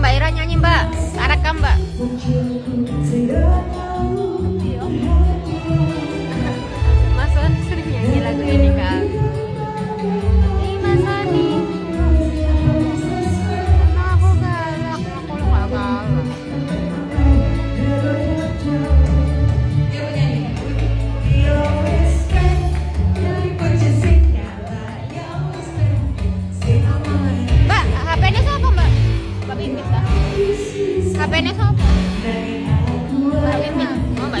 Mbak Ira nyanyi Mbak, arakam Mbak. KPN-nya siapa? Mbak Mimin. Oh, Mbak